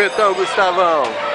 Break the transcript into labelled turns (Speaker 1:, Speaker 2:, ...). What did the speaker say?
Speaker 1: Corvetão, Gustavão.